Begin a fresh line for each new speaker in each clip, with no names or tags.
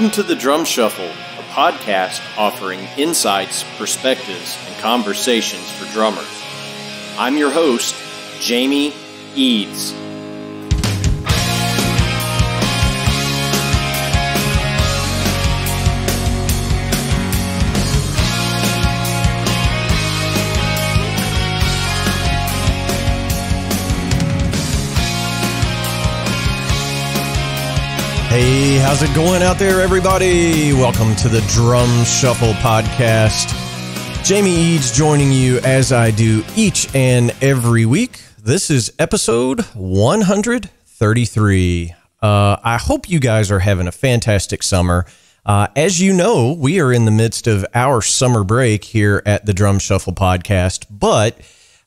Welcome to the Drum Shuffle, a podcast offering insights, perspectives, and conversations for drummers. I'm your host, Jamie Eads.
How's it going out there, everybody? Welcome to the Drum Shuffle Podcast. Jamie Eads joining you as I do each and every week. This is episode 133. Uh, I hope you guys are having a fantastic summer. Uh, as you know, we are in the midst of our summer break here at the Drum Shuffle Podcast, but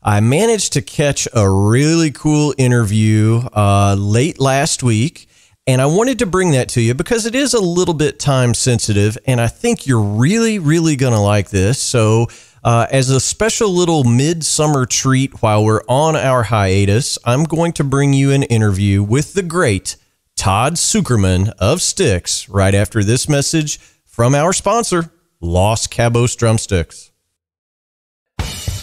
I managed to catch a really cool interview uh, late last week and I wanted to bring that to you because it is a little bit time sensitive, and I think you're really, really going to like this. So, uh, as a special little midsummer treat while we're on our hiatus, I'm going to bring you an interview with the great Todd Sucherman of Styx right after this message from our sponsor, Los Cabos Drumsticks.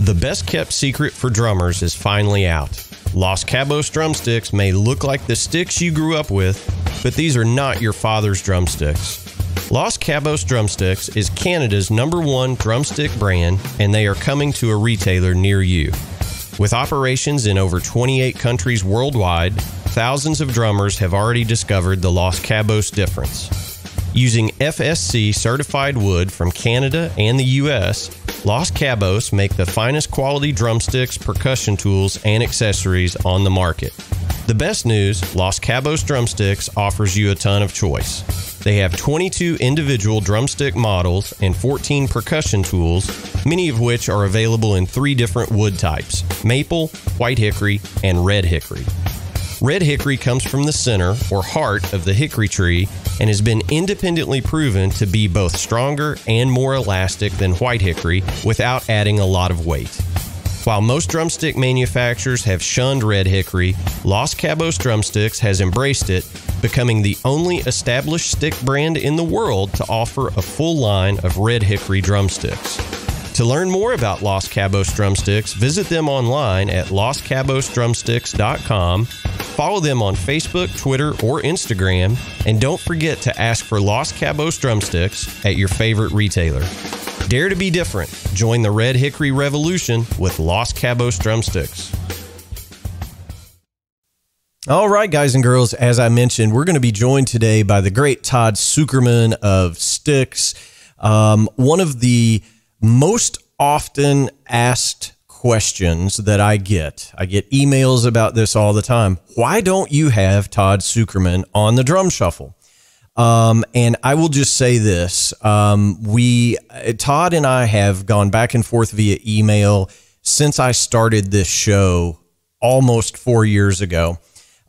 The best kept secret for drummers is finally out. Los Cabos drumsticks may look like the sticks you grew up with, but these are not your father's drumsticks. Los Cabos Drumsticks is Canada's number one drumstick brand, and they are coming to a retailer near you. With operations in over 28 countries worldwide, thousands of drummers have already discovered the Los Cabos difference. Using FSC certified wood from Canada and the US, Los Cabos make the finest quality drumsticks, percussion tools, and accessories on the market. The best news Los Cabos Drumsticks offers you a ton of choice. They have 22 individual drumstick models and 14 percussion tools, many of which are available in three different wood types maple, white hickory, and red hickory. Red hickory comes from the center or heart of the hickory tree and has been independently proven to be both stronger and more elastic than white hickory without adding a lot of weight. While most drumstick manufacturers have shunned red hickory, Los Cabos Drumsticks has embraced it, becoming the only established stick brand in the world to offer a full line of red hickory drumsticks. To learn more about Los Cabos Drumsticks, visit them online at loscabosdrumsticks.com Follow them on Facebook, Twitter, or Instagram, and don't forget to ask for Los Cabos drumsticks at your favorite retailer. Dare to be different. Join the Red Hickory Revolution with Los Cabos drumsticks. All right, guys and girls, as I mentioned, we're going to be joined today by the great Todd Sucherman of Styx. Um, one of the most often asked questions that I get. I get emails about this all the time. Why don't you have Todd Sucherman on the drum shuffle? Um, and I will just say this: um, we, Todd and I, have gone back and forth via email since I started this show almost four years ago.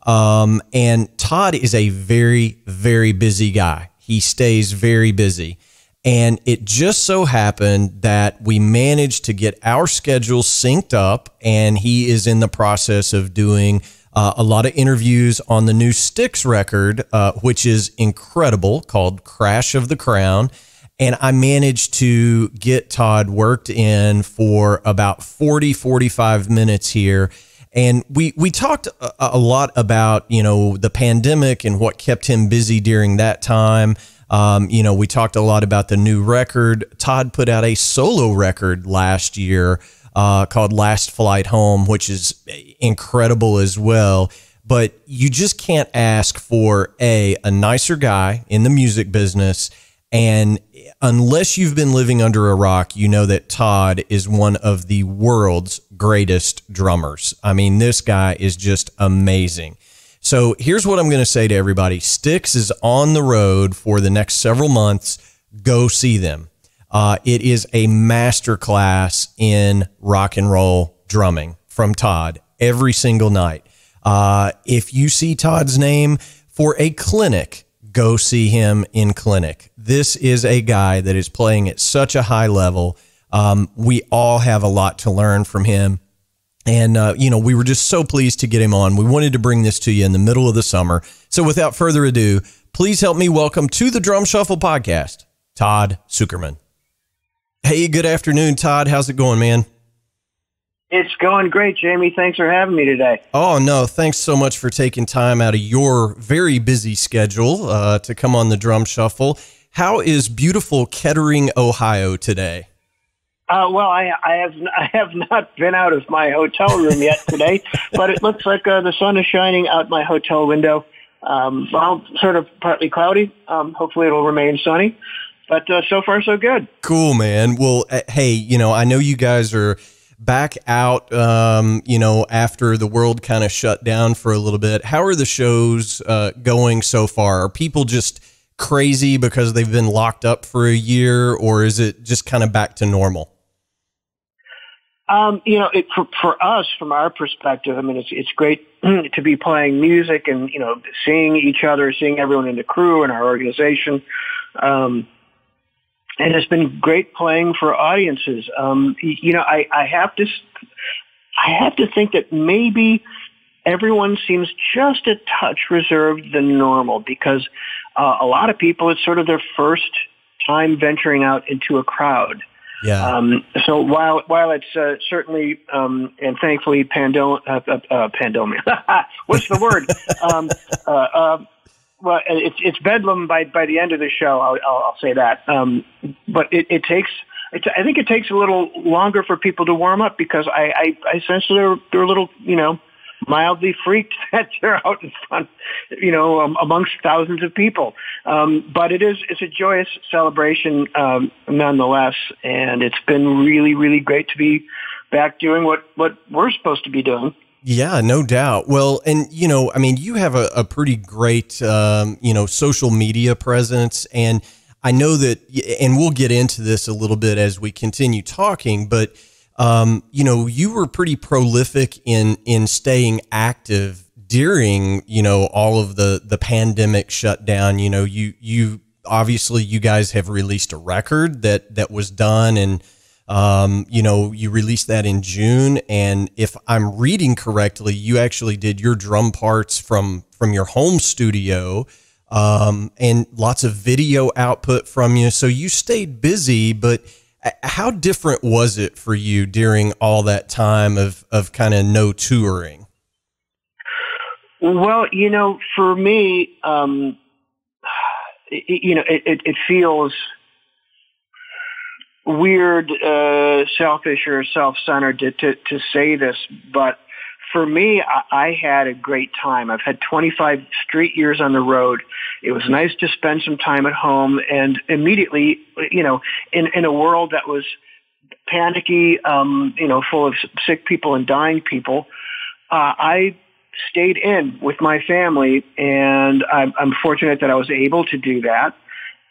Um, and Todd is a very, very busy guy. He stays very busy. And it just so happened that we managed to get our schedule synced up, and he is in the process of doing uh, a lot of interviews on the new Styx record, uh, which is incredible, called Crash of the Crown. And I managed to get Todd worked in for about 40, 45 minutes here. And we, we talked a, a lot about, you know, the pandemic and what kept him busy during that time. Um, you know, we talked a lot about the new record. Todd put out a solo record last year uh, called Last Flight Home, which is incredible as well. But you just can't ask for a a nicer guy in the music business, and unless you've been living under a rock, you know that Todd is one of the world's greatest drummers. I mean, this guy is just amazing. So here's what I'm going to say to everybody Styx is on the road for the next several months. Go see them. Uh, it is a masterclass in rock and roll drumming from Todd every single night. Uh, if you see Todd's name for a clinic, go see him in clinic. This is a guy that is playing at such a high level. Um, we all have a lot to learn from him. And, uh, you know, we were just so pleased to get him on. We wanted to bring this to you in the middle of the summer. So without further ado, please help me welcome to the Drum Shuffle podcast, Todd Sucherman. Hey, good afternoon, Todd. How's it going, man?
It's going great, Jamie. Thanks for having me today.
Oh, no. Thanks so much for taking time out of your very busy schedule uh, to come on the Drum Shuffle. How is beautiful Kettering, Ohio today?
Uh, well, I, I have I have not been out of my hotel room yet today, but it looks like uh, the sun is shining out my hotel window. Um, well, sort of partly cloudy. Um, hopefully, it'll remain sunny. But uh, so far, so good.
Cool, man. Well, uh, hey, you know, I know you guys are back out. Um, you know, after the world kind of shut down for a little bit. How are the shows uh, going so far? Are people just crazy because they've been locked up for a year, or is it just kind of back to normal?
Um, you know, it, for, for us, from our perspective, I mean, it's it's great to be playing music and you know seeing each other, seeing everyone in the crew and our organization. Um, and it's been great playing for audiences. Um, you know, I, I have to, I have to think that maybe everyone seems just a touch reserved than normal because uh, a lot of people, it's sort of their first time venturing out into a crowd.
Yeah.
Um, so while while it's uh, certainly um, and thankfully pandem uh, uh, uh pandemic, what's the word? um, uh, uh, well, it's it's bedlam by by the end of the show. I'll, I'll, I'll say that. Um, but it, it takes. It's, I think it takes a little longer for people to warm up because I I, I sense they're they're a little you know mildly freaked that they're out in front, you know, um, amongst thousands of people. Um, but it is it's a joyous celebration um, nonetheless, and it's been really really great to be back doing what what we're supposed to be doing.
Yeah, no doubt. Well, and you know, I mean, you have a, a pretty great, um, you know, social media presence, and I know that, and we'll get into this a little bit as we continue talking, but um, you know, you were pretty prolific in in staying active during, you know, all of the the pandemic shutdown. You know, you you obviously you guys have released a record that that was done and um, you know, you released that in June, and if I'm reading correctly, you actually did your drum parts from from your home studio, um, and lots of video output from you. So you stayed busy, but how different was it for you during all that time of of kind of no touring?
Well, you know, for me, um, it, you know, it, it, it feels weird, uh, selfish or self-centered to, to, to say this, but for me, I, I had a great time. I've had 25 straight years on the road. It was nice to spend some time at home and immediately, you know, in, in a world that was panicky, um, you know, full of sick people and dying people, uh, I stayed in with my family and I'm, I'm fortunate that I was able to do that.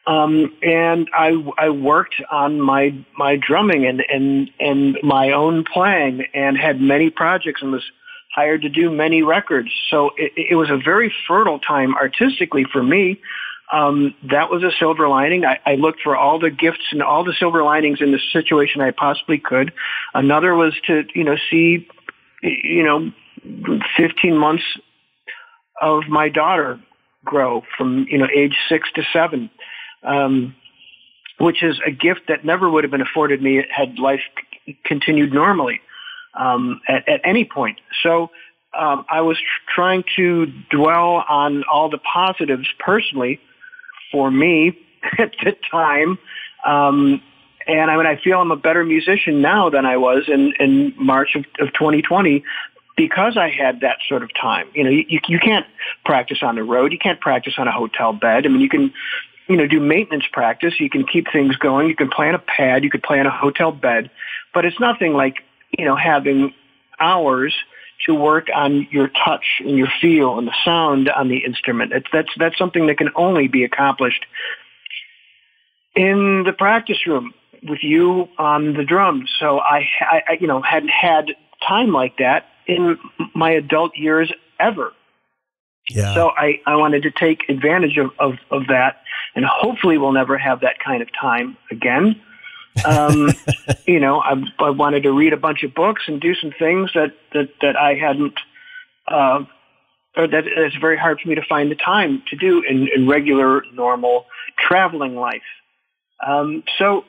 Um, and I, I worked on my, my drumming and, and, and my own playing and had many projects and was hired to do many records. So it, it was a very fertile time artistically for me. Um, that was a silver lining. I, I looked for all the gifts and all the silver linings in the situation I possibly could. Another was to, you know, see, you know, 15 months of my daughter grow from, you know, age six to seven um, which is a gift that never would have been afforded me had life c- continued normally um, at, at, any point. So um, I was tr- trying to dwell on all the positives personally for me at the time. Um, and I mean, I feel I'm a better musician now than I was in, in March of, of 2020 because I had that sort of time. You know, you, you can't practice on the road. You can't practice on a hotel bed. I mean, you can you know, do maintenance practice. You can keep things going. You can play on a pad. You could play on a hotel bed, but it's nothing like, you know, having hours to work on your touch and your feel and the sound on the instrument. It's, that's, that's something that can only be accomplished in the practice room with you on the drums. So I, I you know, hadn't had time like that in my adult years ever.
Yeah.
So I, I wanted to take advantage of, of, of that and hopefully we'll never have that kind of time again. Um, you know, I, I wanted to read a bunch of books and do some things that that that I hadn't. Uh, or that it's very hard for me to find the time to do in, in regular, normal traveling life. Um, so,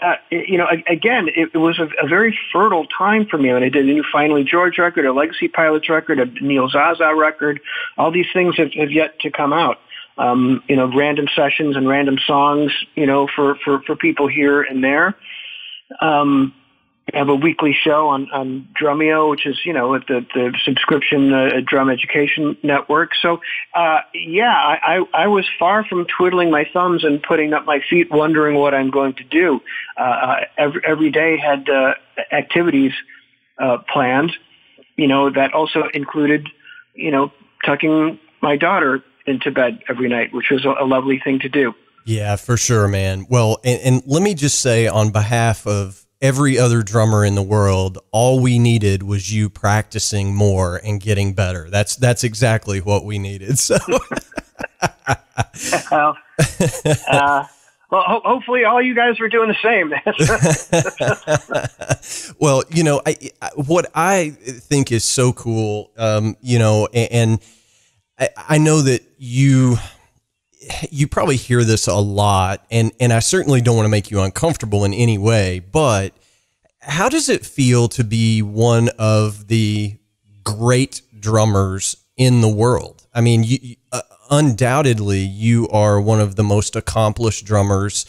uh, you know, again, it, it was a, a, very fertile time for me when I did a new Finally George record, a Legacy Pilots record, a Neil Zaza record. All these things have, have yet to come out um, you know, random sessions and random songs, you know, for, for, for people here and there. Um, I have a weekly show on, on Drumeo, which is, you know, at the, the subscription uh, drum education network. So, uh, yeah, I, I, I was far from twiddling my thumbs and putting up my feet wondering what I'm going to do. Uh, uh every, every day had, uh, activities, uh, planned, you know, that also included, you know, tucking my daughter into bed every night, which was a, lovely thing to do.
Yeah, for sure, man. Well, and, and let me just say on behalf of every other drummer in the world, all we needed was you practicing more and getting better. That's that's exactly what we needed. So,
well, uh, well, ho- hopefully, all you guys are doing
the same. well, you know, I, what I think is so cool, um, you know, and, and I, know that you you probably hear this a lot and and I certainly don't want to make you uncomfortable in any way, but how does it feel to be one of the great drummers in the world? I mean, you, uh, undoubtedly you are one of the most accomplished drummers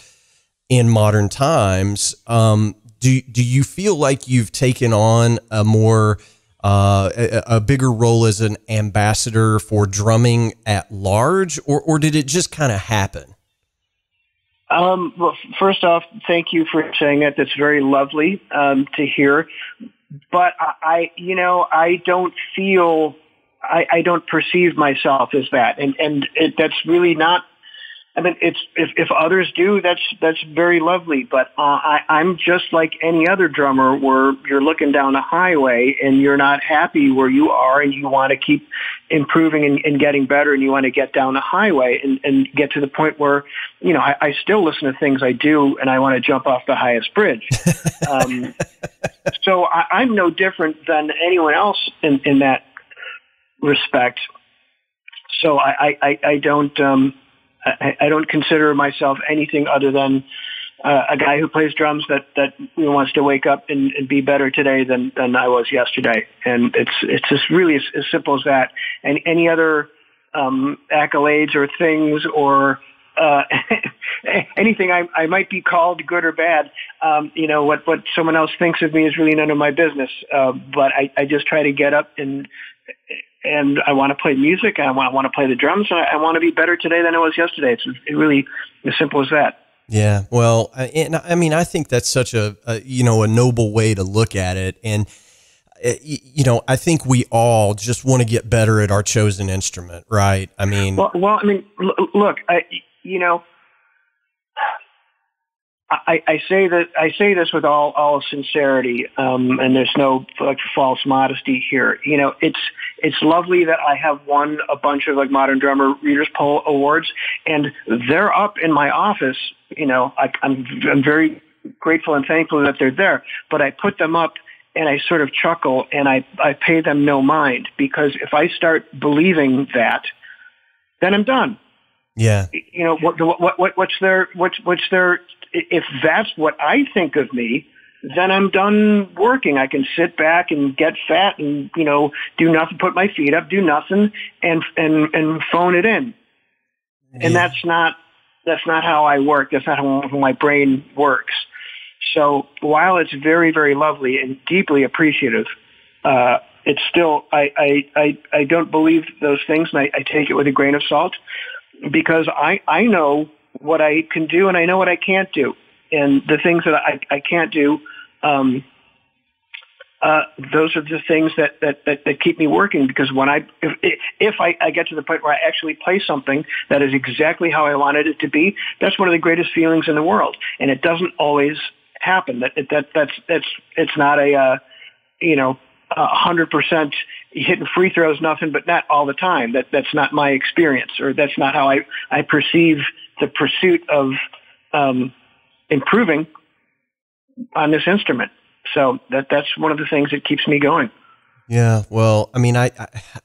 in modern times. Um, do do you feel like you've taken on a more uh, a, a, bigger role as an ambassador for drumming at large, or, or did it just kind of happen?
Um, well, first off, thank you for saying it. That's very lovely um, to hear. But I, I, you know, I don't feel, I, I don't perceive myself as that, and and it, that's really not I mean, it's if, if others do, that's that's very lovely. But uh, I, I'm just like any other drummer, where you're looking down a highway and you're not happy where you are, and you want to keep improving and, and getting better, and you want to get down the highway and, and get to the point where, you know, I, I still listen to things I do, and I want to jump off the highest bridge. um, so I, I'm no different than anyone else in, in that respect. So I, I, I don't. Um, I, I don't consider myself anything other than uh, a guy who plays drums that that wants to wake up and, and be better today than than I was yesterday. And it's it's just really as, as simple as that. And any other um, accolades or things or uh, anything I, I might be called good or bad, um, you know, what, what someone else thinks of me is really none of my business. Uh, but I, I just try to get up and and I want to play music. I want, I want to play the drums. And I, I want to be better today than I was yesterday. It's it really as simple as that.
Yeah, well, and I mean, I think that's such a, a you know a noble way to look at it, and uh, you know, I think we all just want to get better at our chosen instrument, right? I mean,
well, well I mean, look, I, you know, I, I say that I say this with all all sincerity, um, and there's no like false modesty here. You know, it's it's lovely that I have won a bunch of like modern drummer readers poll awards, and they're up in my office. You know, I, I'm I'm very grateful and thankful that they're there. But I put them up and I sort of chuckle and I I pay them no mind because if I start believing that, then I'm done.
Yeah.
You know what what what what's their what's what's their if that's what I think of me, then I'm done working. I can sit back and get fat and, you know, do nothing, put my feet up, do nothing and, and, and phone it in. Yeah. And that's not, that's not how I work. That's not how my brain works. So while it's very, very lovely and deeply appreciative, uh, it's still, I, I, I, I don't believe those things and I, I take it with a grain of salt because I, I know what I can do and I know what I can't do. And the things that I, I can't do, um, uh, those are the things that, that, that, that, keep me working because when I, if, if I, I get to the point where I actually play something that is exactly how I wanted it to be, that's one of the greatest feelings in the world. And it doesn't always happen. That, that, that's, that's, it's not a, uh, you know, a hundred percent hitting free throws, nothing but net all the time. That, that's not my experience or that's not how I, I perceive the pursuit of um, improving on this instrument. So that that's one of the things that keeps me going.
Yeah, well, I mean, I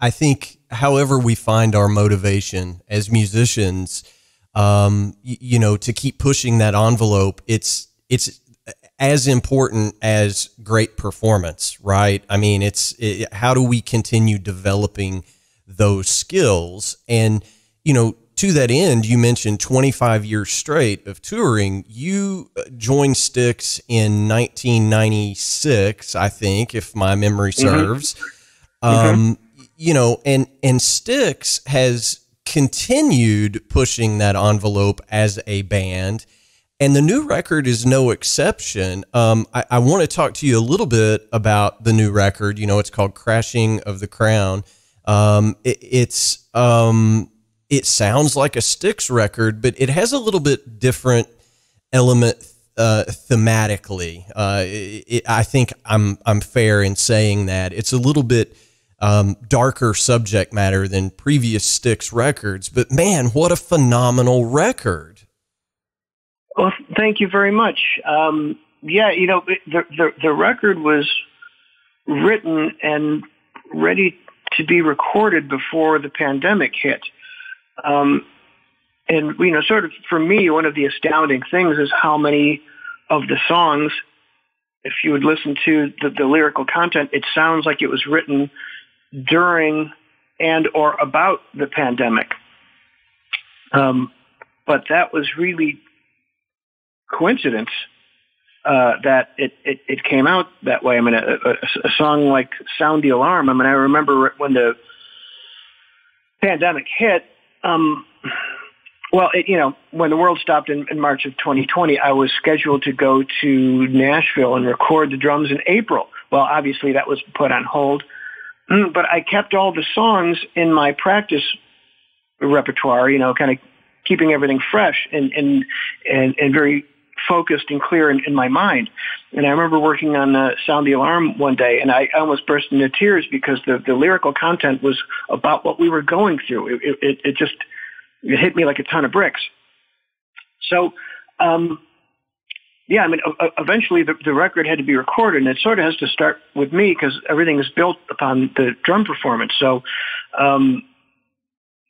I think however we find our motivation as musicians, um, you, you know, to keep pushing that envelope, it's it's as important as great performance, right? I mean, it's it, how do we continue developing those skills and you know to that end, you mentioned 25 years straight of touring. You uh, joined Styx in 1996, I think, if my memory mm-hmm. serves. Mm-hmm. Um, mm-hmm. You know, and and Styx has continued pushing that envelope as a band, and the new record is no exception. Um, I, I want to talk to you a little bit about the new record. You know, it's called "Crashing of the Crown." Um, it, it's um, it sounds like a Styx record, but it has a little bit different element uh, thematically. Uh, it, I think I'm I'm fair in saying that it's a little bit um, darker subject matter than previous Styx records. But man, what a phenomenal record!
Well, thank you very much. Um, yeah, you know the, the the record was written and ready to be recorded before the pandemic hit. Um, and you know, sort of for me, one of the astounding things is how many of the songs, if you would listen to the, the lyrical content, it sounds like it was written during and or about the pandemic. Um, but that was really coincidence uh, that it, it, it came out that way. I mean, a, a, a song like "Sound the Alarm." I mean, I remember when the pandemic hit, um, well, it, you know, when the world stopped in, in March of 2020, I was scheduled to go to Nashville and record the drums in April. Well, obviously that was put on hold, mm, but I kept all the songs in my practice repertoire, you know, kind of keeping everything fresh and, and, and, and very focused and clear in, in my mind. And I remember working on uh, Sound the Alarm one day, and I almost burst into tears because the, the lyrical content was about what we were going through. It, it, it just it hit me like a ton of bricks. So, um, yeah, I mean, eventually the, the record had to be recorded, and it sort of has to start with me because everything is built upon the drum performance. So, um,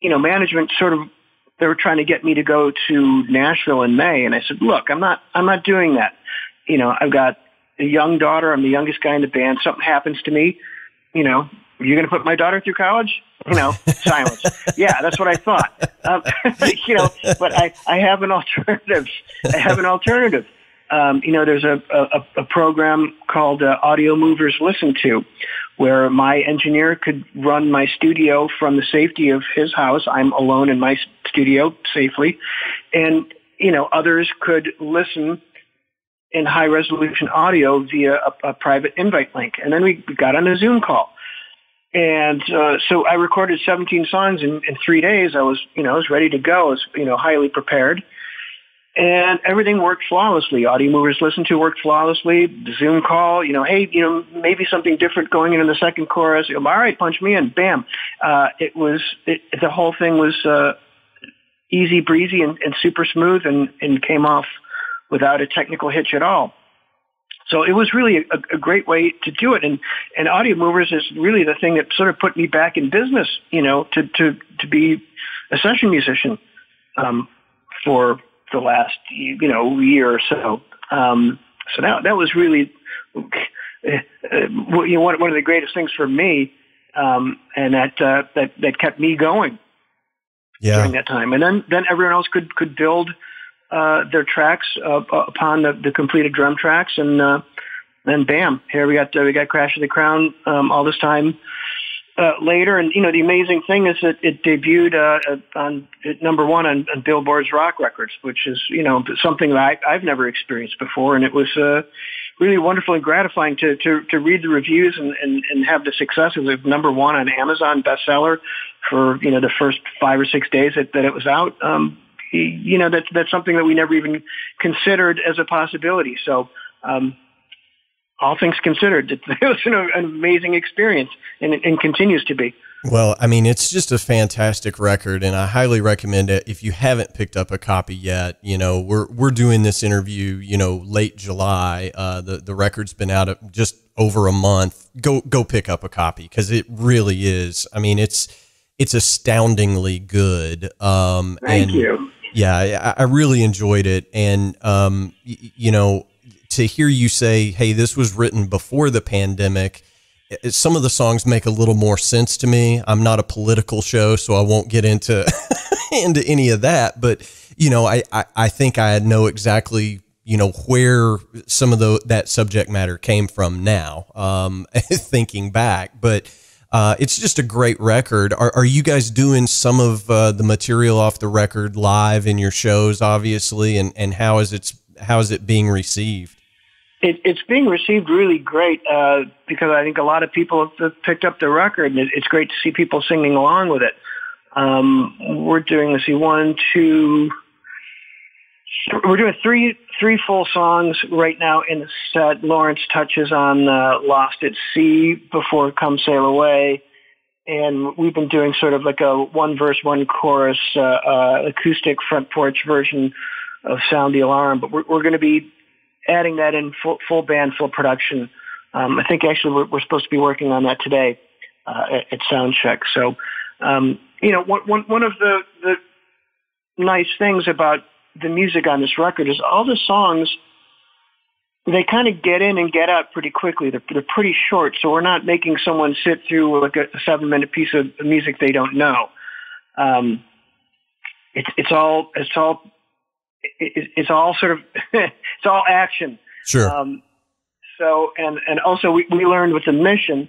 you know, management sort of they were trying to get me to go to Nashville in May, and I said, "Look, I'm not, I'm not doing that. You know, I've got a young daughter. I'm the youngest guy in the band. Something happens to me, you know, are you're going to put my daughter through college? You know, silence. Yeah, that's what I thought. Um, you know, but I, I have an alternative. I have an alternative. Um, you know, there's a, a, a program called uh, Audio Movers Listen To, where my engineer could run my studio from the safety of his house. I'm alone in my studio safely. And, you know, others could listen in high resolution audio via a, a private invite link. And then we got on a Zoom call. And uh, so I recorded 17 songs in, in three days. I was, you know, I was ready to go. I was, you know, highly prepared and everything worked flawlessly. Audio movers Listen To worked flawlessly. The Zoom call, you know, hey, you know, maybe something different going into the second chorus. All right, punch me in, bam. Uh, it was it, the whole thing was uh, easy breezy and, and super smooth, and, and came off without a technical hitch at all. So it was really a, a great way to do it, and and Audio Movers is really the thing that sort of put me back in business, you know, to to to be a session musician um, for the last you know year or so. Um, so that that was really uh, you know one, one of the greatest things for me, um, and that uh, that that kept me going yeah. during that time. And then then everyone else could could build uh, their tracks uh, upon the, the completed drum tracks, and uh, then bam, here we got uh, we got Crash of the Crown um, all this time uh, later. And you know, the amazing thing is that it debuted uh, on at number one on, on, Billboard's rock records, which is you know something that I, have never experienced before, and it was uh, really wonderful and gratifying to to, to read the reviews and, and, and have the success. Was number one on Amazon bestseller for you know the first five or six days that, that it was out. Um, you know that's that's something that we never even considered as a possibility. So um, all things considered, it was an, an amazing experience and, and continues to be.
Well, I mean, it's just a fantastic record, and I highly recommend it. If you haven't picked up a copy yet, you know we're we're doing this interview, you know, late July. Uh, the the record's been out just over a month. Go go pick up a copy because it really is. I mean, it's it's astoundingly good. Um,
Thank
and
you.
Yeah, I, I really enjoyed it, and um, y- you know, to hear you say, "Hey, this was written before the pandemic." some of the songs make a little more sense to me. I'm not a political show, so I won't get into into any of that. But you know, I, I, I think I know exactly you know where some of the that subject matter came from now. Um, thinking back, but. Uh, it's just a great record. Are, are you guys doing some of uh, the material off the record live in your shows, obviously, and, and how is it how is it being received?
it, it's being received really great uh, because I think a lot of people have picked up the record, and it, it's great to see people singing along with it. Um, we're doing, let's see, one, two, we're doing three three full songs right now in the set. Lawrence touches on uh, "Lost at Sea" before "Come Sail Away," and we've been doing sort of like a one verse, one chorus uh, uh, acoustic front porch version of "Sound the Alarm." But we're, we're going to be adding that in full, full band, full production. Um, I think actually we're, we're, supposed to be working on that today uh, at, at Soundcheck. So, um, you know, one, one, of the, the nice things about the music on this record is all the songs, they kind of get in and get out pretty quickly. They're, they're pretty short, so we're not making someone sit through like a, a seven-minute piece of music they don't know. Um, it's, it's all it's all it, it's all sort of it's all action.
Sure. Um,
so and and also we, we learned with the mission,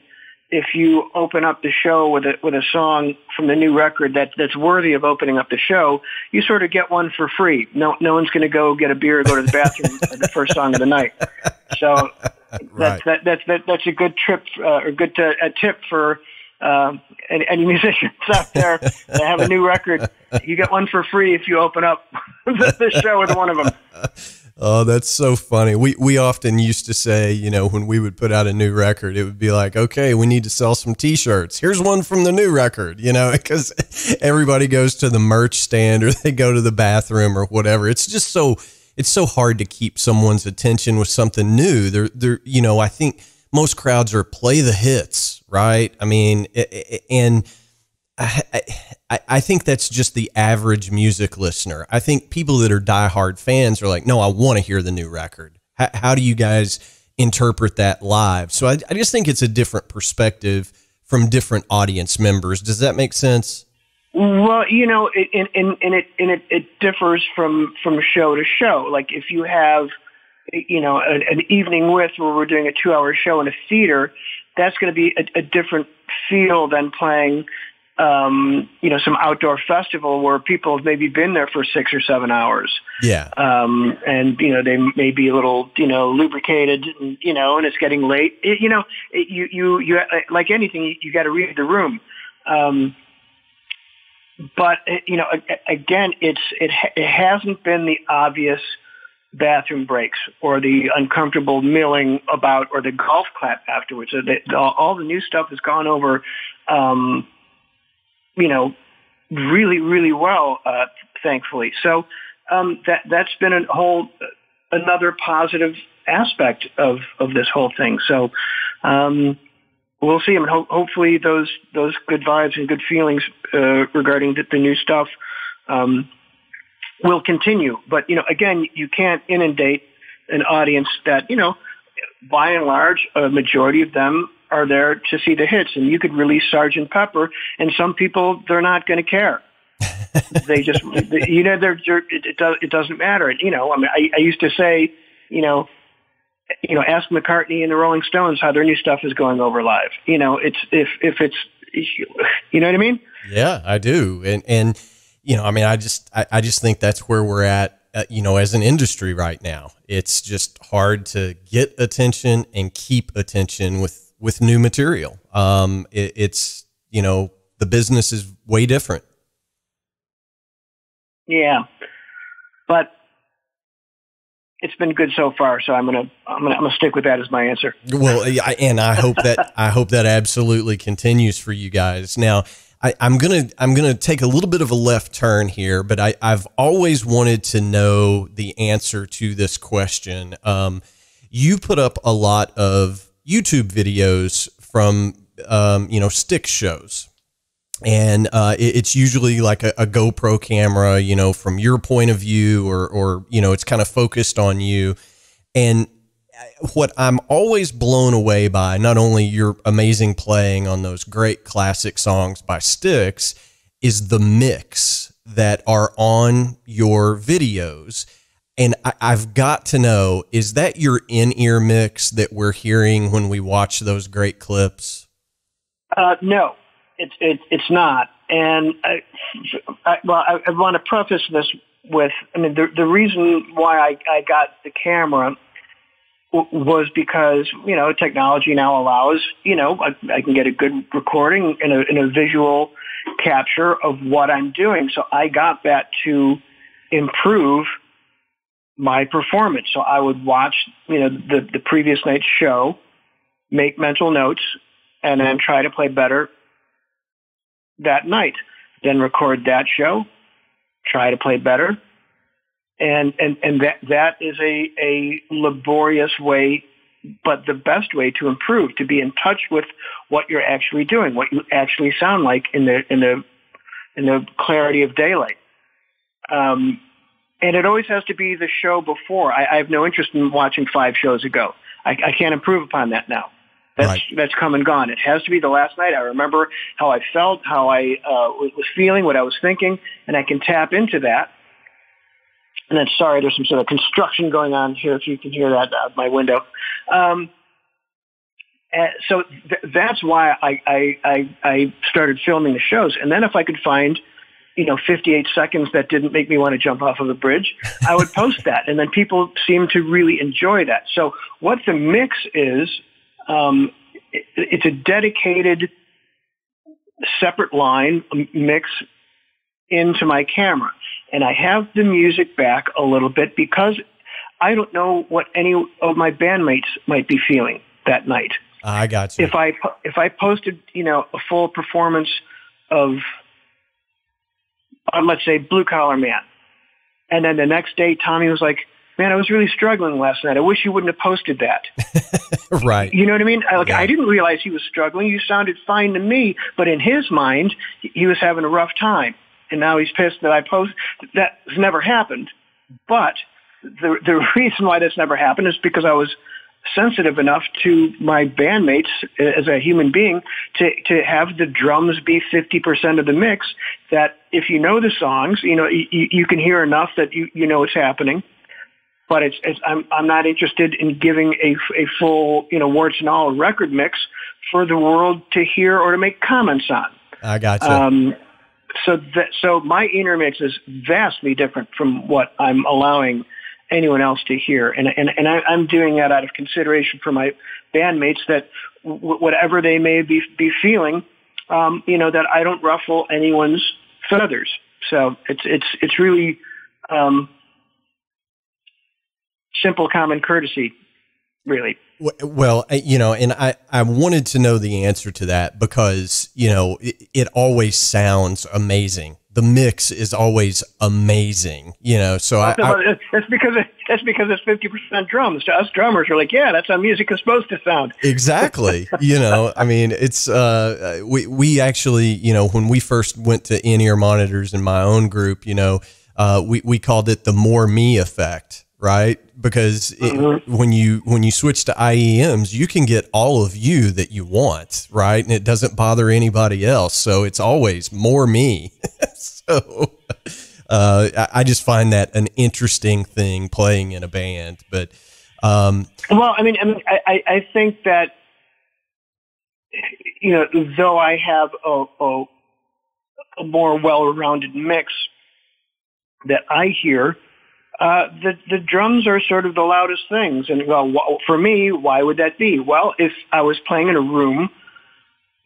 if you open up the show with a with a song from the new record that that's worthy of opening up the show, you sort of get one for free. No no one's going to go get a beer or go to the bathroom at the first song of the night. So right. that's that, that's that, that's a good trip uh, or good to, a tip for um, any, any, musicians out there that have a new record, you get one for free if you open up the, show with one of them.
Oh, that's so funny. We we often used to say, you know, when we would put out a new record, it would be like, okay, we need to sell some T-shirts. Here's one from the new record, you know, because everybody goes to the merch stand or they go to the bathroom or whatever. It's just so it's so hard to keep someone's attention with something new. They're they're you know, I think most crowds are play the hits, right? I mean, and I, I, I think that's just the average music listener. I think people that are diehard fans are like, no, I want to hear the new record. How, how do you guys interpret that live? So I, I just think it's a different perspective from different audience members. Does that make sense?
Well, you know, and, and, and it and it, it differs from from show to show. Like if you have you know, an, an evening with where we're doing a two-hour show in a theater, that's going to be a, a different feel than playing, um, you know, some outdoor festival where people have maybe been there for six or seven hours.
Yeah.
Um, and you know, they may be a little, you know, lubricated, and, you know, and it's getting late. It, you know, it, you you you like anything, you, you got to read the room. Um, but you know, again, it's it it hasn't been the obvious bathroom breaks or the uncomfortable milling about or the golf clap afterwards. All the new stuff has gone over, um, you know, really, really well, uh, thankfully. So um, that that's been a whole another positive aspect of of this whole thing. So. Um, we'll see. I mean, ho- hopefully those those good vibes and good feelings uh, regarding the, the new stuff um, will continue. But, you know, again, you can't inundate an audience that, you know, by and large, a majority of them are there to see the hits. And you could release Sergeant Pepper, and some people, they're not going to care. they just, you know, they're, they're it, it, does, it doesn't matter. And, you know, I mean, I, I used to say, you know, you know, ask McCartney and the Rolling Stones how their new stuff is going over live. You know, it's if if it's, you know what I mean?
Yeah, I do. And and you know, I mean, I just, I, I just think that's where we're at, uh, you know, as an industry right now. It's just hard to get attention and keep attention with, with new material. Um, it, it's, you know, the business is way different.
Yeah. But it's been good so far. So I'm gonna I'm gonna I'm gonna stick with that as my answer.
Well, and I hope that I hope that absolutely continues for you guys. Now, I, am gonna I'm gonna take a little bit of a left turn here, but I, I've always wanted to know the answer to this question. Um, you put up a lot of YouTube videos from um, you know Styx shows, and uh, it, it's usually like a, a, GoPro camera, you know, from your point of view, or or you know, it's kind of focused on you. And what I'm always blown away by, not only your amazing playing on those great classic songs by Styx, is the mix that are on your videos. And I, have got to know, is that your in ear mix that we're hearing when we watch those great clips?
Uh, no, it's it, it's not. And I, I, well, I, I want to preface this with, I mean, the the reason why I, I got the camera was because you know technology now allows you know I, I can get a good recording and a, and a visual capture of what I'm doing. So I got that to improve my performance. So I would watch you know the the previous night's show, make mental notes, and then try to play better that night. Then record that show, try to play better, and and and that that is a a laborious way but the best way to improve to be in touch with what you're actually doing what you actually sound like in the in the in the clarity of daylight um, and it always has to be the show before I, I have no interest in watching five shows ago I, I can't improve upon that now that's right. that's come and gone. It has to be the last night. I remember how I felt, how I uh, was feeling, what I was thinking, and I can tap into that and then, sorry, there's some sort of construction going on here. If you can hear that out my window. Um, so th- that's why I, I, I, I started filming the shows. And then if I could find, you know, 58 seconds that didn't make me want to jump off of a bridge, I would post that. And then people seem to really enjoy that. So what the mix is, um, it, it's a dedicated separate line mix into my camera and I have the music back a little bit because I don't know what any of my bandmates might be feeling that night.
I got you.
If I if I posted, you know, a full performance of, uh, let's say, Blue Collar Man, and then the next day Tommy was like, "Man, I was really struggling last night. I wish you wouldn't have posted that."
right.
You know what I mean? Like yeah. I didn't realize he was struggling. You sounded fine to me, but in his mind, he was having a rough time and now he's pissed that I post. That's never happened. But the the reason why this never happened is because I was sensitive enough to my bandmates as a human being to to have the drums be 50% of the mix that if you know the songs you know you, you can hear enough that you you know it's happening but it's, it's I'm I'm not interested in giving a a full you know warts and all record mix for the world to hear or to make comments on
I got you. Um,
so that, so my in ear mix is vastly different from what I'm allowing anyone else to hear, and and and I, am doing that out of consideration for my bandmates that w- whatever they may be be feeling, um, you know, that I don't ruffle anyone's feathers. So it's it's it's really um, simple common courtesy, really.
Well, you know, and I, I wanted to know the answer to that because, you know, it, it, always sounds amazing. The mix is always amazing, you know. So I,
I that's because it, that's because it's fifty percent drums. To us drummers are like, yeah, that's how music is supposed to sound.
Exactly. you know, I mean, it's uh, we we actually, you know, when we first went to in ear monitors in my own group, you know, uh, we we called it the more me effect right? Because it, mm-hmm. when you when you switch to IEMs, you can get all of you that you want, right? And it doesn't bother anybody else. So it's always more me. so uh, I just find that an interesting thing playing in a band. But um,
well, I mean, I mean, I, I think that you know, though I have a, a, a more well-rounded mix that I hear uh, the the drums are sort of the loudest things. And well, for me, why would that be? Well, if I was playing in a room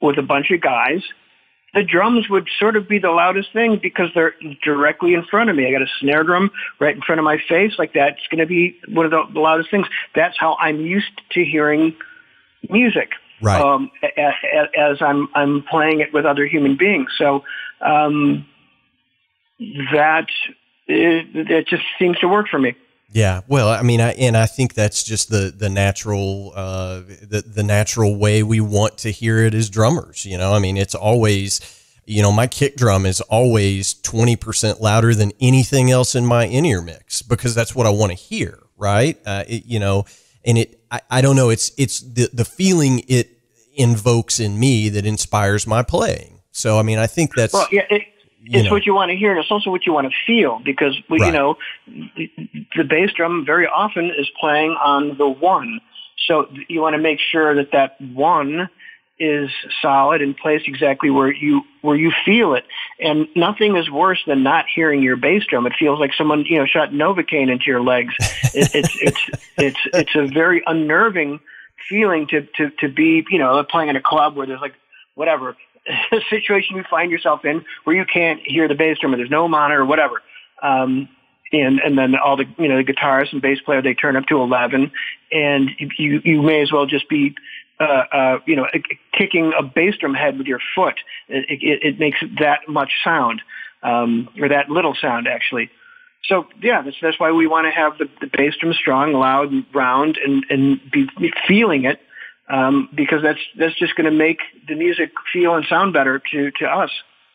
with a bunch of guys the drums would sort of be the loudest thing because they're directly in front of me. I got a snare drum right in front of my face. Like that's going to be one of the, the loudest things. That's how I'm used to hearing music.
Right. Um,
as I'm I'm playing it with other human beings. So um, that it, it just seems to work for me.
Yeah, well, I mean, I, and I think that's just the the natural uh, the the natural way we want to hear it as drummers. You know, I mean, it's always, you know, my kick drum is always twenty percent louder than anything else in my in ear mix because that's what I want to hear, right? Uh, it, you know, and it, I, I don't know, it's it's the the feeling it invokes in me that inspires my playing. So, I mean, I think that's
well, yeah. It- it's know. what you want to hear, and it's also what you want to feel because we, right. you know the, the bass drum very often is playing on the one, so you want to make sure that that one is solid and placed exactly where you where you feel it. And nothing is worse than not hearing your bass drum. It feels like someone you know shot novocaine into your legs. It, it's it's it's it's a very unnerving feeling to to to be you know playing in a club where there's like whatever situation you find yourself in where you can't hear the bass drum or there's no monitor or whatever. Um, and and then all the you know the guitarist and bass player they turn up to eleven, and you you may as well just be uh, uh, you know kicking a bass drum head with your foot. It, it, it makes that much sound um, or that little sound actually. So yeah, that's that's why we want to have the, the bass drum strong, loud, and round, and and be feeling it um, because that's that's just going to make the music feel and sound better to to us.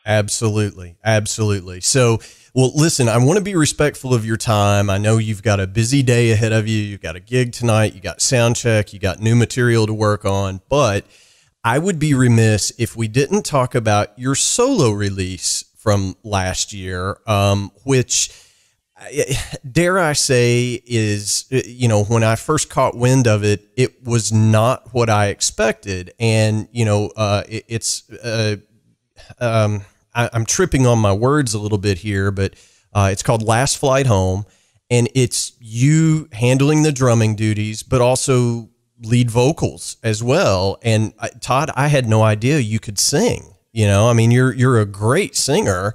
Absolutely, absolutely. So, well, listen, I want to be respectful of your time. I know you've got a busy day ahead of you. You've got a gig tonight. You got sound check. You got new material to work on, but. I would be remiss if we didn't talk about your solo release from last year, um, which dare I say, is, you know, when I first caught wind of it, it was not what I expected. And, you know, uh, it, it's, uh, um, I, am tripping on my words a little bit here, but uh, it's called Last Flight Home. And it's you handling the drumming duties, but also lead vocals as well. And uh, Todd, I had no idea you could sing. You know, I mean, you're you're a great singer,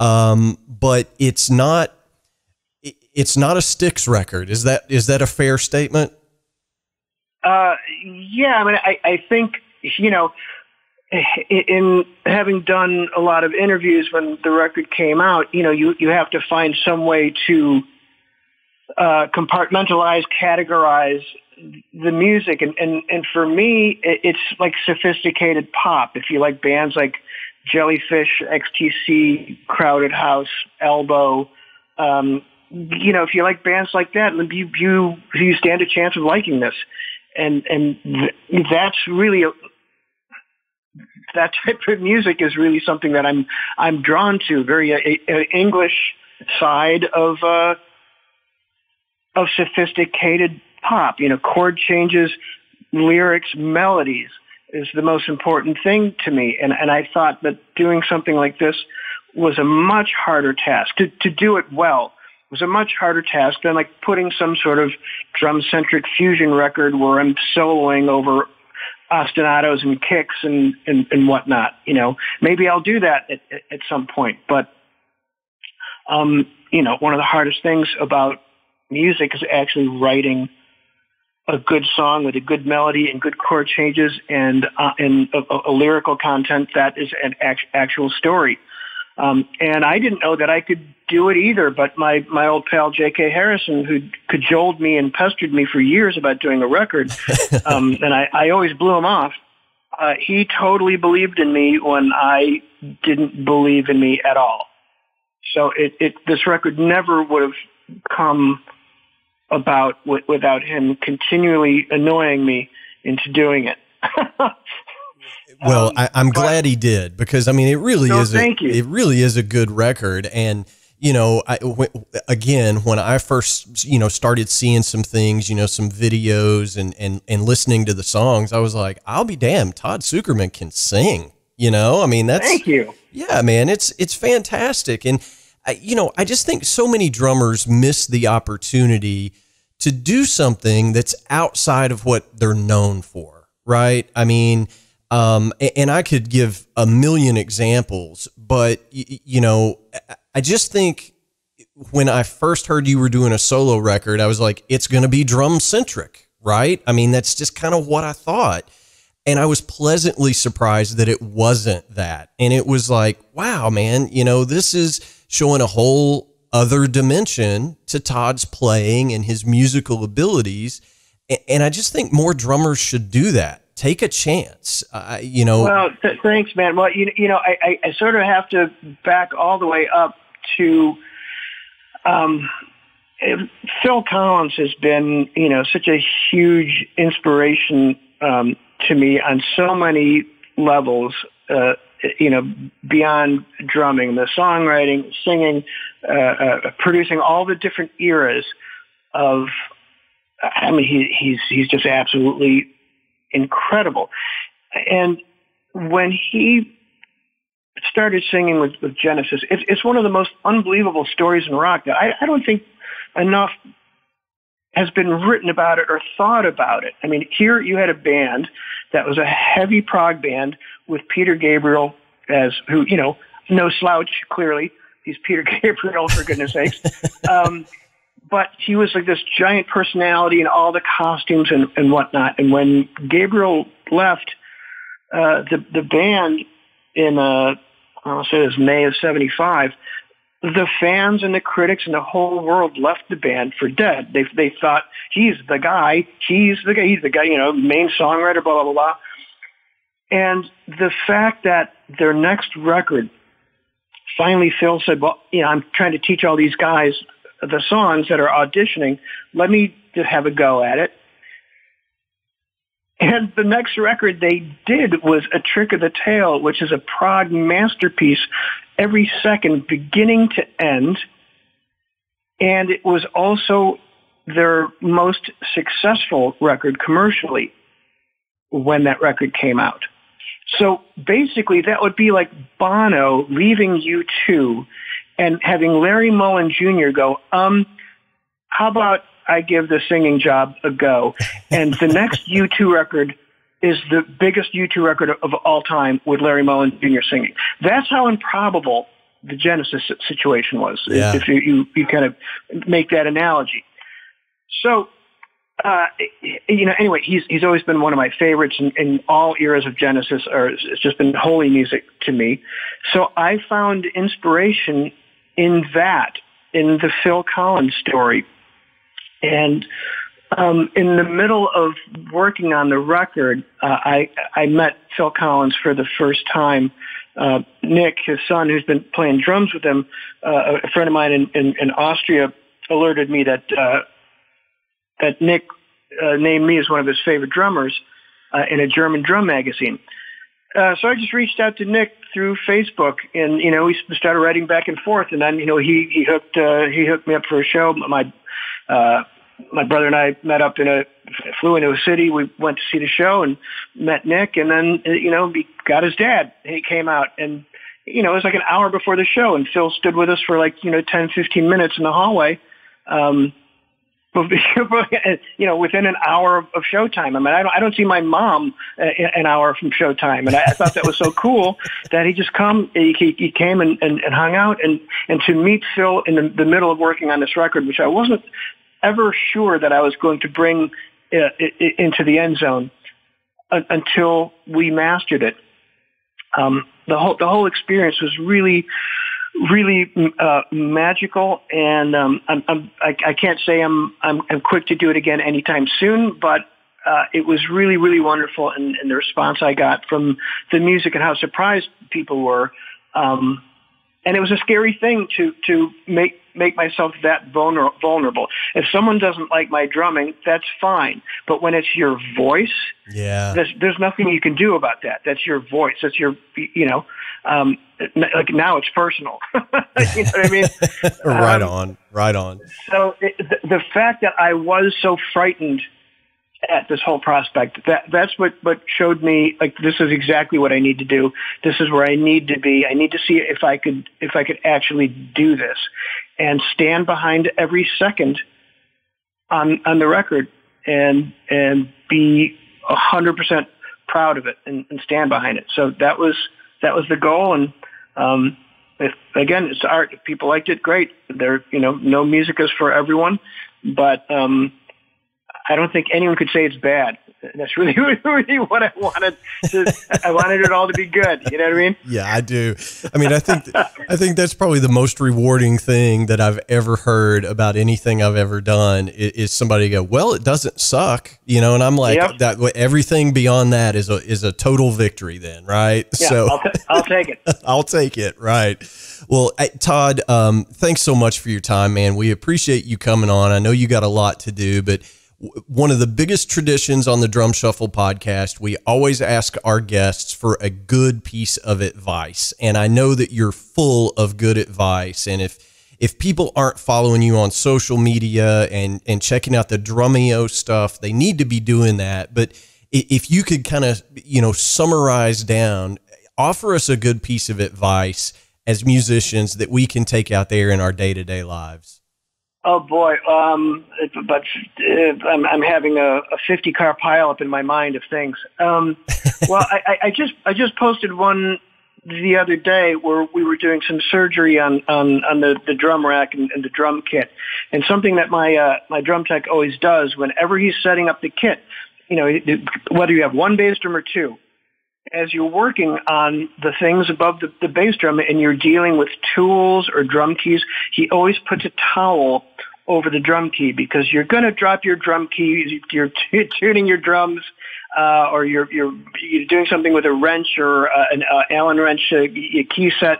um, but it's not it's not a Styx record. Is that is that a fair statement?
Uh, yeah, I mean, I, I think you know, in having done a lot of interviews when the record came out, you know, you you have to find some way to uh, compartmentalize, categorize the music, and and and for me, it's like sophisticated pop. If you like bands like Jellyfish, XTC, Crowded House, Elbow. Um, you know, if you like bands like that, you you you stand a chance of liking this, and and that's really a, that type of music is really something that I'm I'm drawn to. Very a, a English side of uh, of sophisticated pop. You know, chord changes, lyrics, melodies is the most important thing to me. And and I thought that doing something like this was a much harder task to to do it well was a much harder task than like putting some sort of drum-centric fusion record where I'm soloing over ostinatos and kicks and, and, and whatnot. You know, maybe I'll do that at, at some point, but, um, you know, one of the hardest things about music is actually writing a good song with a good melody and good chord changes and, uh, and a, a, a lyrical content that is an act, actual story. Um, and I didn't know that I could do it either, but my, my old pal J.K. Harrison, who cajoled me and pestered me for years about doing a record, um, and I, I always blew him off, uh, he totally believed in me when I didn't believe in me at all. So it, it this record never would have come about w- without him continually annoying me into doing it.
Well, um, I, am glad he did because I mean it really
no,
is. A,
you.
It really is a good record, and you know, I, w- again, when I first you know started seeing some things, you know, some videos and and and listening to the songs, I was like, I'll be damned, Todd Sucherman can sing. You know, I mean that's
thank you.
Yeah, man, it's it's fantastic, and you know, I just think so many drummers miss the opportunity to do something that's outside of what they're known for, right? I mean Um, and I could give a million examples, but you know, I just think when I first heard you were doing a solo record, I was like, it's going to be drum centric, right? I mean, that's just kind of what I thought. And I was pleasantly surprised that it wasn't that. And it was like, wow, man, you know, this is showing a whole other dimension to Todd's playing and his musical abilities. And I just think more drummers should do that. Take a chance, uh, you know.
Well, th- thanks, man. Well, you, you know, I, I, I sort of have to back all the way up to um, Phil Collins has been, you know, such a huge inspiration um, to me on so many levels. Uh, you know, beyond drumming, the songwriting, singing, uh, uh, producing all the different eras of. I mean, he, he's he's just absolutely incredible, and when he started singing with, with Genesis. It's, it's one of the most unbelievable stories in rock that I, I don't think enough has been written about it or thought about it. I mean, here you had a band that was a heavy prog band with Peter Gabriel as who, you know, no slouch, clearly. He's Peter Gabriel, for goodness sakes. Um, but he was like this giant personality and all the costumes and, and whatnot. And when Gabriel left, uh, the, the band in, uh, I'll say it was May of 75, the fans and the critics and the whole world left the band for dead. They, they thought, he's the guy, he's the guy, he's the guy, you know, main songwriter, blah, blah, blah, blah. And the fact that their next record, finally Phil said, well, you know, I'm trying to teach all these guys the songs that are auditioning. Let me just have a go at it. And the next record they did was A Trick of the Tail, which is a prog masterpiece every second, beginning to end. And it was also their most successful record commercially when that record came out. So basically that would be like Bono leaving U2 and having Larry Mullen Jr. go, um, how about I give the singing job a go. And the next U2 record is the biggest U2 record of all time with Larry Mullen Jr. singing. That's how improbable the Genesis situation was, yeah. if you, you, you kind of make that analogy. So, uh, you know, anyway, he's, he's always been one of my favorites in, in all eras of Genesis, or it's just been holy music to me. So I found inspiration in that, in the Phil Collins story and um, in the middle of working on the record, uh, I I met Phil Collins for the first time. Uh, Nick, his son, who's been playing drums with him, uh, a friend of mine in, in, in Austria, alerted me that uh, that Nick uh, named me as one of his favorite drummers uh, in a German drum magazine. Uh, so I just reached out to Nick through Facebook, and you know we started writing back and forth, and then you know he he hooked uh, he hooked me up for a show. My uh, my brother and I met up in a flew into a city. We went to see the show and met Nick, and then you know he got his dad. He came out, and you know it was like an hour before the show, and Phil stood with us for like you know ten, fifteen minutes in the hallway. Um, you know, within an hour of showtime. I mean, I don't, I don't see my mom uh, an hour from showtime, and I, I thought that was so cool that he just come, he, he came and, and, and hung out, and and to meet Phil in the, the middle of working on this record, which I wasn't ever sure that I was going to bring uh, into the end zone uh, until we mastered it. Um, the whole the whole experience was really really uh, magical, and um, I'm, I'm, I, I can't say I'm, I'm I'm quick to do it again anytime soon, but uh, it was really really wonderful, and, and the response I got from the music and how surprised people were. Um, and it was a scary thing to to make make myself that vulner- vulnerable. If someone doesn't like my drumming, that's fine. But when it's your voice,
yeah,
there's, there's nothing you can do about that. That's your voice. That's your, you know, um, like now it's personal. you know what I mean?
right um, on, right on.
So it, the, the fact that I was so frightened at this whole prospect. That that's what what showed me like this is exactly what I need to do. This is where I need to be. I need to see if I could if I could actually do this and stand behind every second on on the record and and be a hundred percent proud of it and, and stand behind it. So that was that was the goal. And um, if again, it's art. If people liked it, great. There, you know, no music is for everyone, but um, I don't think anyone could say it's bad. That's really, really what I wanted. To, I wanted it all to be good. You know what I mean?
Yeah, I do. I mean, I think I think that's probably the most rewarding thing that I've ever heard about anything I've ever done is, is somebody go, "Well, it doesn't suck," you know, and I'm like, yep. that everything beyond that is a is a total victory. Then, right?
Yeah, so I'll, t- I'll take it.
I'll take it. Right. Well, Todd, um, thanks so much for your time, man. We appreciate you coming on. I know you got a lot to do, but one of the biggest traditions on the Drum Shuffle podcast, we always ask our guests for a good piece of advice. And I know that you're full of good advice. And if if people aren't following you on social media and and checking out the Drumeo stuff, they need to be doing that. But if you could kind of, you know, summarize down, offer us a good piece of advice as musicians that we can take out there in our day-to-day lives.
Oh boy, um, but uh, I'm, I'm having a, a 50 car pileup in my mind of things. Um, well, I, I just I just posted one the other day where we were doing some surgery on on, on the, the drum rack and, and the drum kit, and something that my uh, my drum tech always does whenever he's setting up the kit, you know, whether you have one bass drum or two, as you're working on the things above the, the bass drum and you're dealing with tools or drum keys, he always puts a towel over the drum key because you're going to drop your drum keys. You're t- tuning your drums, uh, or you're, you're, you're doing something with a wrench or uh, an uh, Allen wrench, uh, a key set.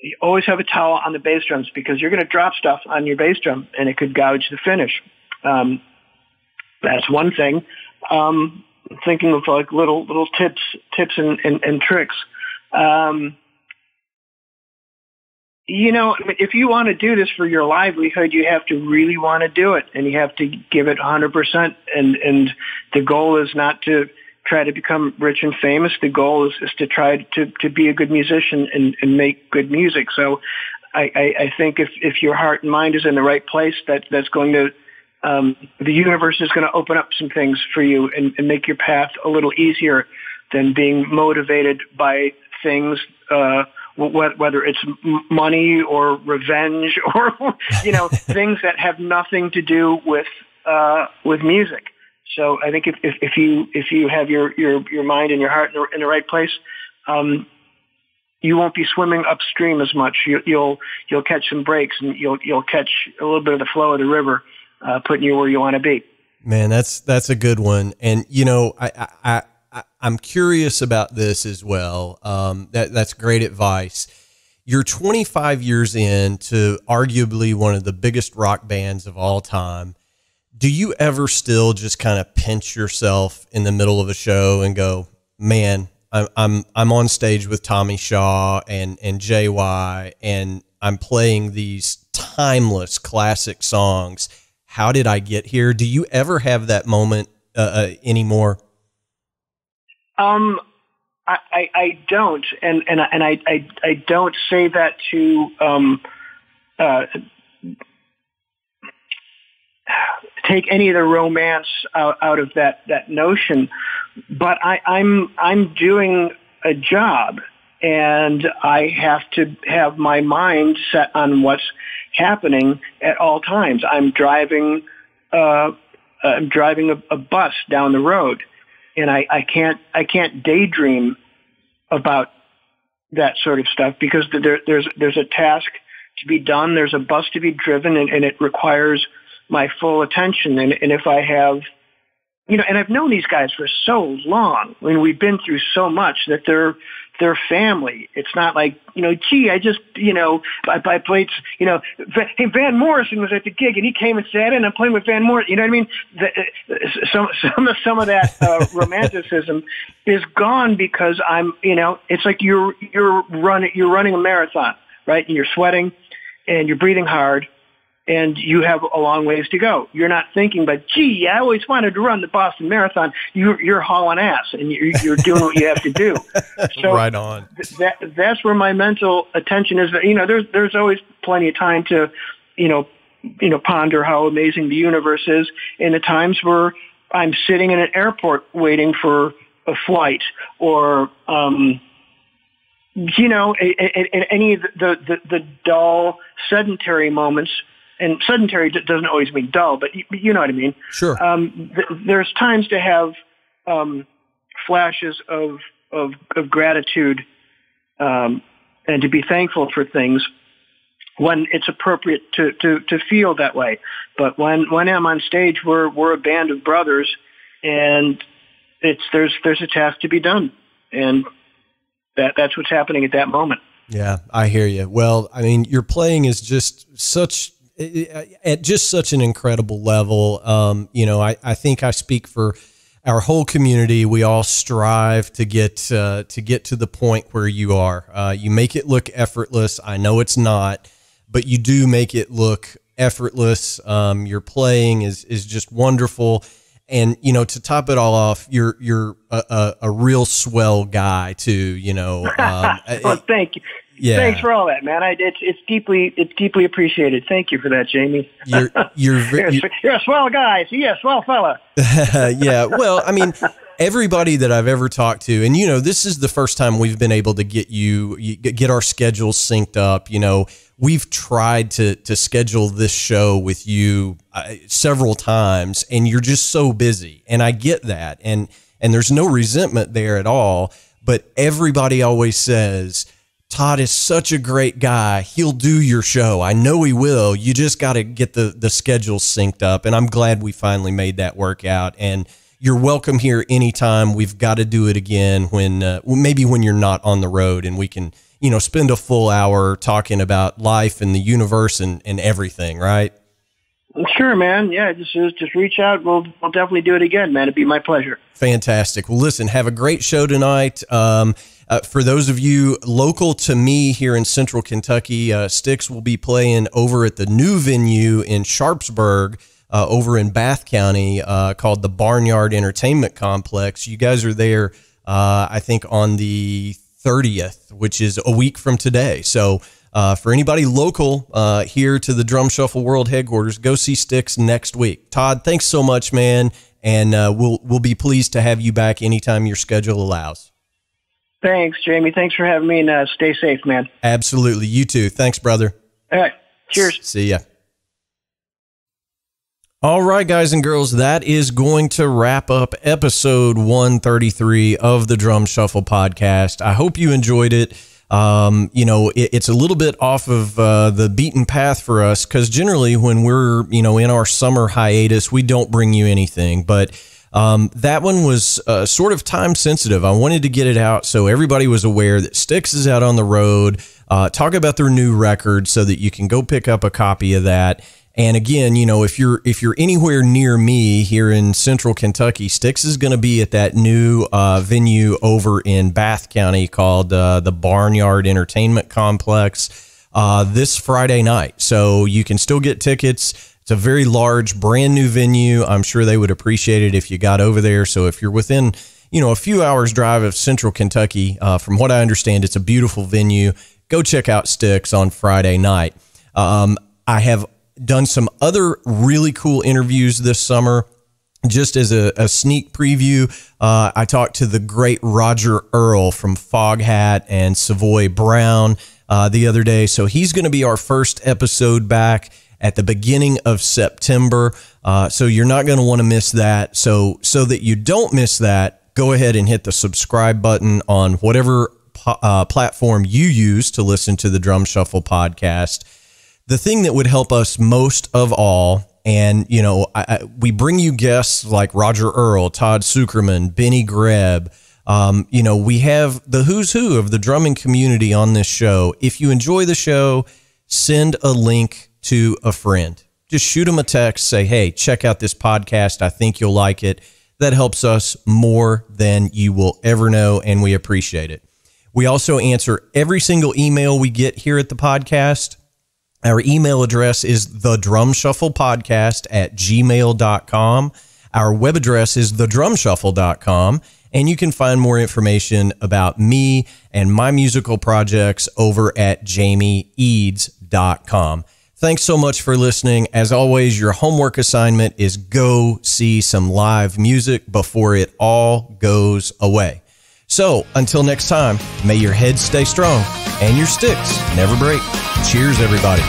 You always have a towel on the bass drums because you're going to drop stuff on your bass drum and it could gouge the finish. Um, that's one thing. Um, thinking of like little little tips tips and, and, and tricks. Um, you know, if you want to do this for your livelihood, you have to really want to do it, and you have to give it 100%. And and the goal is not to try to become rich and famous. The goal is, is to try to to be a good musician and, and make good music. So, I, I, I think if if your heart and mind is in the right place, that that's going to um, the universe is going to open up some things for you and, and, make your path a little easier than being motivated by things, uh, whether it's money or revenge or you know things that have nothing to do with uh, with music. So I think if, if, if you if you have your your your mind and your heart in the, in the right place, um, you won't be swimming upstream as much. You, you'll you'll catch some breaks and you'll you'll catch a little bit of the flow of the river uh, putting you where you want to be.
Man, that's that's a good one. And you know, I I, I I'm curious about this as well. Um, that that's great advice. You're 25 years in to arguably one of the biggest rock bands of all time. Do you ever still just kind of pinch yourself in the middle of a show and go, "Man, I'm I'm I'm on stage with Tommy Shaw and and JY, and I'm playing these timeless classic songs." how did I get here? Do you ever have that moment uh, uh, anymore?
Um, I, I, I, don't, and and and I, I, I don't say that to um, uh, take any of the romance out, out of that that notion. But I, I'm I'm doing a job, and I have to have my mind set on what's happening at all times. I'm driving, uh, I'm driving a, a bus down the road, and I, I can't, I can't daydream about that sort of stuff because there, there's, there's a task to be done. There's a bus to be driven, and, and it requires my full attention. And, and if I have, you know, and I've known these guys for so long. I mean, we've been through so much that they're they're family. It's not like, you know, gee, I just, you know, I, I played, you know, hey, Van Morrison was at the gig and he came and sat in. I'm playing with Van Morrison. You know what I mean? The, uh, some, some of, some of that uh, romanticism is gone because I'm, you know, it's like you're, you're running, you're running a marathon, right? And you're sweating and you're breathing hard and you have a long ways to go. You're not thinking, but gee, I always wanted to run the Boston Marathon. You're, you're hauling ass and you're, you're doing what you have to do.
So right on.
Th- that, that's where my mental attention is. You know, there's, there's always plenty of time to, you know, you know, ponder how amazing the universe is in the times where I'm sitting in an airport waiting for a flight or um, you know, a any of the, the, the dull, sedentary moments, and sedentary doesn't always mean dull, but you, you know what I mean.
Sure.
Um, th- there's times to have um, flashes of, of, of gratitude um, and to be thankful for things when it's appropriate to, to, to feel that way. But when, when I'm on stage, we're, we're a band of brothers and it's, there's, there's a task to be done. And that that's what's happening at that moment.
Yeah, I hear you. Well, I mean, your playing is just such at just such an incredible level. Um, you know, I, I think I speak for our whole community. We all strive to get uh, to get to the point where you are. Uh, you make it look effortless. I know it's not, but you do make it look effortless. Um, your playing is is just wonderful and you know to top it all off you're you're a, a, a real swell guy too you know
um, well thank you yeah. Thanks for all that, man. I, it's it's deeply it's deeply appreciated. Thank you for that, Jamie.
You're you're
you're, you're, you're a swell guy. So yeah, swell fella.
yeah. Well, I mean, everybody that I've ever talked to, and you know, this is the first time we've been able to get you get our schedules synced up. You know, we've tried to to schedule this show with you uh, several times and you're just so busy and I get that and and there's no resentment there at all but everybody always says Todd is such a great guy. He'll do your show. I know he will. You just got to get the the schedule synced up and I'm glad we finally made that work out and you're welcome here anytime. We've got to do it again when uh, maybe when you're not on the road and we can you know, spend a full hour talking about life and the universe and, and everything, right?
Sure, man. Yeah, just just reach out. We'll we'll definitely do it again, man. It'd be my pleasure.
Fantastic. Well, listen, have a great show tonight. Um, uh, for those of you local to me here in Central Kentucky, uh, Styx will be playing over at the new venue in Sharpsburg. Uh, over in Bath County, uh, called the Barnyard Entertainment Complex. You guys are there, uh, I think, on the 30th, which is a week from today. So, uh, for anybody local uh, here to the Drum Shuffle World headquarters, go see Styx next week. Todd, thanks so much, man, and uh, we'll we'll be pleased to have you back anytime your schedule allows.
Thanks, Jamie. Thanks for having me, and uh, stay safe, man.
Absolutely, you too. Thanks, brother.
All right. Cheers.
See ya. All right, guys and girls, that is going to wrap up episode 133 of the Drum Shuffle podcast. I hope you enjoyed it. Um, you know, it, it's a little bit off of uh, the beaten path for us because generally, when we're, you know, in our summer hiatus, we don't bring you anything. But um, that one was uh, sort of time sensitive. I wanted to get it out so everybody was aware that Styx is out on the road. Uh, talk about their new record so that you can go pick up a copy of that. And again, you know, if you're if you're anywhere near me here in Central Kentucky, Styx is going to be at that new uh, venue over in Bath County called uh, the Barnyard Entertainment Complex uh, this Friday night. So you can still get tickets. It's a very large, brand new venue. I'm sure they would appreciate it if you got over there. So if you're within, you know, a few hours drive of Central Kentucky, uh, from what I understand, it's a beautiful venue. Go check out Styx on Friday night. Um, I have done some other really cool interviews this summer. Just as a, a sneak preview, uh, I talked to the great Roger Earl from Foghat and Savoy Brown uh, the other day. So he's going to be our first episode back at the beginning of September. Uh, so you're not going to want to miss that. So so that you don't miss that, go ahead and hit the subscribe button on whatever uh, platform you use to listen to the Drum Shuffle podcast the thing that would help us most of all, and you know, I, I, we bring you guests like Roger Earl, Todd Sucherman, Benny Greb. Um, you know, we have the who's who of the drumming community on this show. If you enjoy the show, send a link to a friend. Just shoot them a text, say, hey, check out this podcast. I think you'll like it. That helps us more than you will ever know, and we appreciate it. We also answer every single email we get here at the podcast. Our email address is the drum shuffle podcast at gmail.com. Our web address is thedrumshuffle.com. And you can find more information about me and my musical projects over at jamieeads.com. Thanks so much for listening. As always, your homework assignment is go see some live music before it all goes away. So until next time, may your head stay strong and your sticks never break. Cheers, everybody.